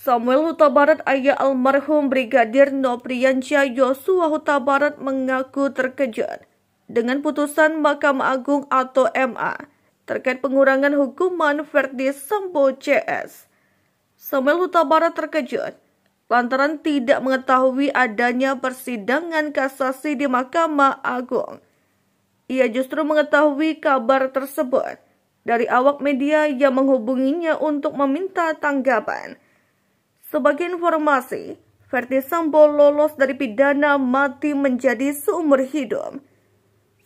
Samuel Huta Barat ayah almarhum Brigadir Nopriansyah Yosua Huta Barat mengaku terkejut dengan putusan Mahkamah Agung atau MA terkait pengurangan hukuman Verdi Sambo CS. Samuel Huta Barat terkejut lantaran tidak mengetahui adanya persidangan kasasi di Mahkamah Agung. Ia justru mengetahui kabar tersebut dari awak media yang menghubunginya untuk meminta tanggapan. Sebagai informasi, Verdi Sambo lolos dari pidana mati menjadi seumur hidup.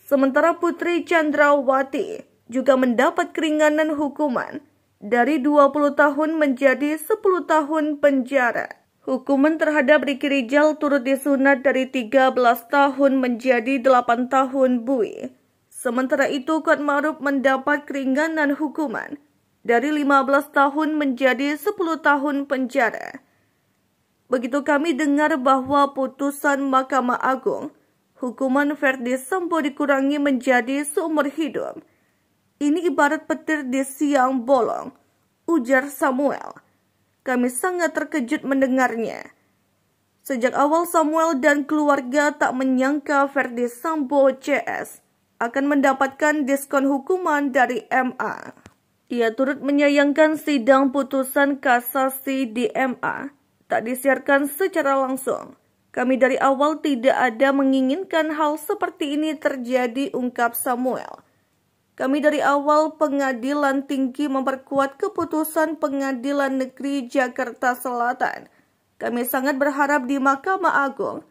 Sementara Putri Chandrawati juga mendapat keringanan hukuman dari 20 tahun menjadi 10 tahun penjara. Hukuman terhadap Riki Rijal turut disunat dari 13 tahun menjadi 8 tahun bui. Sementara itu, Kuat Maruf mendapat keringanan hukuman dari 15 tahun menjadi 10 tahun penjara. Begitu kami dengar bahwa putusan Mahkamah Agung, hukuman Verdi Sambo dikurangi menjadi seumur hidup. Ini ibarat petir di siang bolong, ujar Samuel. Kami sangat terkejut mendengarnya. Sejak awal Samuel dan keluarga tak menyangka Verdi Sambo CS akan mendapatkan diskon hukuman dari MA. Ia turut menyayangkan sidang putusan kasasi di MA tak disiarkan secara langsung. Kami dari awal tidak ada menginginkan hal seperti ini terjadi, ungkap Samuel. Kami dari awal pengadilan tinggi memperkuat keputusan pengadilan negeri Jakarta Selatan. Kami sangat berharap di Mahkamah Agung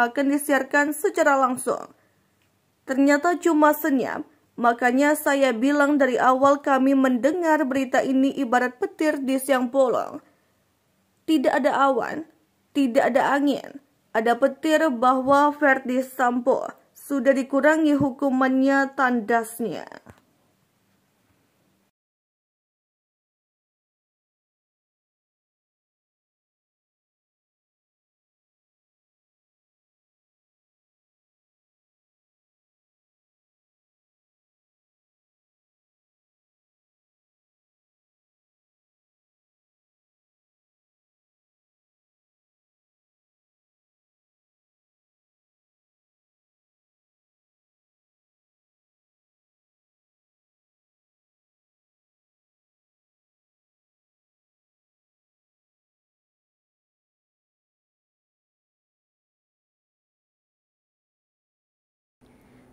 akan disiarkan secara langsung. Ternyata cuma senyap, Makanya saya bilang dari awal kami mendengar berita ini ibarat petir di siang bolong. Tidak ada awan, tidak ada angin. Ada petir bahwa Verdi Sambo sudah dikurangi hukumannya tandasnya.